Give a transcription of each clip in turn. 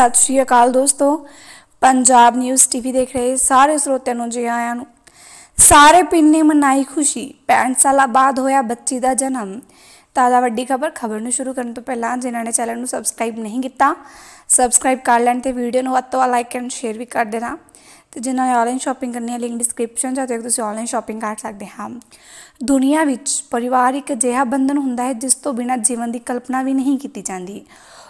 ਸਤਿ ਸ਼੍ਰੀ ਅਕਾਲ ਦੋਸਤੋ। Punjab news TV ਦੇਖ ਰਹੇ ਸਾਰੇ ਸਰੋਤਿਆਂ ਨੂੰ, ਜੀ ਆਇਆਂ ਨੂੰ। ਸਾਰੇ ਪਿੰਡ ਨੇ ਮਨਾਈ ਖੁਸ਼ੀ। 65 ਸਾਲਾਂ ਬਾਅਦ ਹੋਇਆ ਬੱਚੀ ਦਾ ਜਨਮ। ਤਾਜ਼ਾ ਵੱਡੀ ਖਬਰ ਖਬਰ ਨੂੰ ਸ਼ੁਰੂ ਕਰਨ ਤੋਂ ਪਹਿਲਾਂ ਜਿਨ੍ਹਾਂ ਨੇ ਚੈਨਲ ਨੂੰ ਸਬਸਕ੍ਰਾਈਬ ਨਹੀਂ ਕੀਤਾ, ਸਬਸਕ੍ਰਾਈਬ ਕਰ ਲੈਣ ਤੇ ਵੀਡੀਓ ਨੂੰ ਵੱਧ ਤੋਂ ਵੱਧ ਲਾਈਕ ਐਂਡ ਸ਼ੇਅਰ ਵੀ ਕਰ ਦੇਣਾ। ਤੇ ਜਿਨ੍ਹਾਂ ਨੇ ਆਨਲਾਈਨ ਸ਼ਾਪਿੰਗ ਕਰਨੀ ਹੈ ਲਿੰਕ ਡਿਸਕ੍ਰਿਪਸ਼ਨ 'ਚ ਹੈ ਤੇ ਤੁਸੀਂ ਆਨਲਾਈਨ ਸ਼ਾਪਿੰਗ ਕਰ ਸਕਦੇ ਹਾਂ। ਦੁਨੀਆ ਵਿੱਚ ਪਰਿਵਾਰ ਇੱਕ ਅਜਿਹਾ ਬੰਧਨ ਹੁੰਦਾ ਹੈ, ਜਿਸ ਤੋਂ ਬਿਨਾਂ ਜੀਵਨ ਦੀ ਕਲਪਨਾ ਵੀ ਨਹੀਂ ਕੀਤੀ ਜਾਂਦੀ।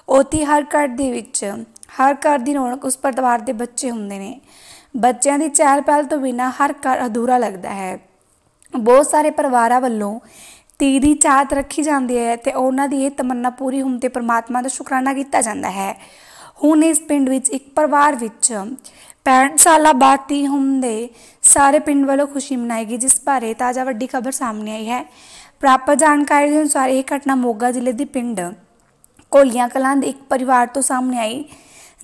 ਉਤੀ ਹਰ ਘਰ ਦੇ ਵਿੱਚ ਹਰ ਘਰ ਦੀ ਰੌਣਕ ਉਸ ਪਰਿਵਾਰ ਦੇ ਬੱਚੇ ਹੁੰਦੇ ਨੇ। ਬੱਚਿਆਂ ਦੀ ਚਹਿਲ ਪਹਿਲ ਤੋਂ ਬਿਨਾਂ ਹਰ ਘਰ ਅਧੂਰਾ ਲੱਗਦਾ ਹੈ। ਬਹੁਤ ਸਾਰੇ ਪਰਿਵਾਰਾਂ ਵੱਲੋਂ ਧੀ ਦੀ ਚਾਹਤ ਰੱਖੀ ਜਾਂਦੀ ਹੈ ਤੇ ਉਹਨਾਂ ਦੀ ਇਹ ਤਮੰਨਾ ਪੂਰੀ ਹੋਣ ਤੇ ਪ੍ਰਮਾਤਮਾ ਦਾ ਸ਼ੁਕਰਾਨਾ ਕੀਤਾ ਜਾਂਦਾ ਹੈ। ਹੁਣ ਇਸ ਪਿੰਡ ਵਿੱਚ ਇੱਕ ਪਰਿਵਾਰ ਵਿੱਚ 65 ਸਾਲਾਂ ਬਾਅਦ ਧੀ ਹੁੰਦੇ ਸਾਰੇ ਪਿੰਡ ਵੱਲੋਂ ਖੁਸ਼ੀ ਮਨਾਈ ਗਈ, ਜਿਸ ਬਾਰੇ ਤਾਜ਼ਾ ਵੱਡੀ ਖਬਰ ਸਾਹਮਣੇ ਆਈ ਹੈ। ਪ੍ਰਾਪਤ ਜਾਣਕਾਰੀ ਦੇ ਅਨੁਸਾਰ ਇਹ ਘਟਨਾ ਮੋਗਾ ਜ਼ਿਲ੍ਹੇ ਦੇ ਪਿੰਡ ਕੋਲੀਆਂ ਕਲਾਂ ਦੇ ਇੱਕ ਪਰਿਵਾਰ ਤੋਂ ਸਾਹਮਣੇ ਆਈ।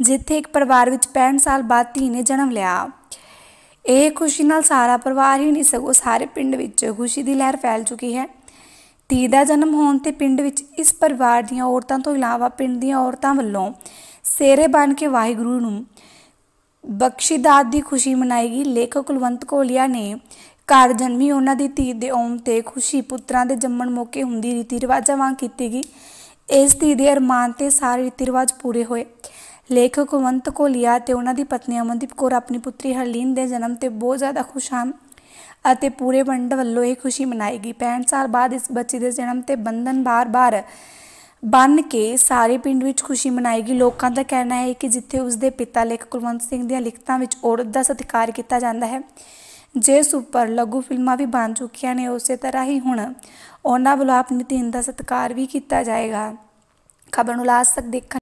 ਜਿੱਥੇ ਇੱਕ ਪਰਿਵਾਰ ਵਿੱਚ 65 ਸਾਲ ਬਾਅਦ ਧੀ ਨੇ ਜਨਮ ਲਿਆ। ਇਹ ਖੁਸ਼ੀ ਨਾਲ ਸਾਰਾ ਪਰਿਵਾਰ ਹੀ ਨਹੀਂ ਸਗੋਂ ਸਾਰੇ ਪਿੰਡ ਵਿੱਚ ਖੁਸ਼ੀ ਦੀ ਲਹਿਰ ਫੈਲ ਚੁੱਕੀ ਹੈ। ਧੀ ਦਾ ਜਨਮ ਹੋਣ ਤੇ ਪਿੰਡ ਵਿੱਚ ਇਸ ਪਰਿਵਾਰ ਦੀਆਂ ਔਰਤਾਂ ਤੋਂ ਇਲਾਵਾ ਪਿੰਡ ਦੀਆਂ ਔਰਤਾਂ ਵੱਲੋਂ ਸੇਰੇ ਬਣ ਕੇ ਵਾਹਿਗੁਰੂ ਨੂੰ ਬਖਸ਼ੀਦਾਤ ਦੀ ਖੁਸ਼ੀ ਮਨਾਈ ਗਈ। ਲੇਖਕ ਕੁਲਵੰਤ ਕੋਲੀਆ ਨੇ ਘਰ ਜਨਮੀ ਉਹਨਾਂ ਦੀ ਧੀ ਦੇ ਆਉਣ ਤੇ ਖੁਸ਼ੀ ਪੁੱਤਰਾਂ ਦੇ ਜੰਮਣ ਮੌਕੇ ਹੁੰਦੀ ਰੀਤੀ ਰਿਵਾਜਾਂ ਵਾਂਗ ਕੀਤੀ ਗਈ। ਇਸ ਧੀ ਦੇ ਅਰਮਾਨ ਤੇ ਸਾਰੇ ਰੀਤੀ ਰਿਵਾਜ ਪੂਰੇ ਹੋਏ। ਲੇਖਕ ਕੁਲਵੰਤ ਕੋਲੀਆ ਤੇ ਉਹਨਾਂ ਦੀ ਪਤਨੀ ਅਮਨਦੀਪ ਕੌਰ ਆਪਣੀ ਪੁੱਤਰੀ ਹਰਲੀਨ ਦੇ ਜਨਮ ਤੇ ਬਹੁਤ ਜ਼ਿਆਦਾ ਖੁਸ਼ ਹਨ ਅਤੇ ਪੂਰੇ ਪਿੰਡ ਵੱਲੋਂ ਇਹ ਖੁਸ਼ੀ ਮਨਾਏਗੀ 65 ਸਾਲ ਬਾਅਦ ਇਸ ਬੱਚੀ ਦੇ ਜਨਮ ਤੇ ਬੰਧਨ ਬਾਰ-ਬਾਰ ਬੰਨ ਕੇ ਸਾਰੇ ਪਿੰਡ ਵਿੱਚ ਖੁਸ਼ੀ ਮਨਾਏਗੀ ਲੋਕਾਂ ਦਾ ਕਹਿਣਾ ਹੈ ਕਿ ਜਿੱਥੇ ਉਸ ਦੇ ਪਿਤਾ ਲੇਖਕ ਕੁਲਵੰਤ ਸਿੰਘ ਦੀਆਂ ਲਿਖਤਾਂ ਵਿੱਚ ਔਰਤ ਦਾ ਸਤਿਕਾਰ ਕੀਤਾ ਜਾਂਦਾ ਹੈ, ਜਿਸ ਉੱਪਰ ਲਘੂ ਫਿਲਮਾਂ ਵੀ ਬਣ ਚੁੱਕੀਆਂ ਨੇ, ਉਸੇ ਤਰ੍ਹਾਂ ਹੀ ਹੁਣ ਉਹਨਾਂ ਵੱਲੋਂ ਆਪਣੀ ਧੀਨ ਦਾ ਸਤਿਕਾਰ ਵੀ ਕੀਤਾ ਜਾਏਗਾ। ਖਬਰ ਨੂੰ ਲਾਸਟ ਤੱਕ ਦੇਖਣ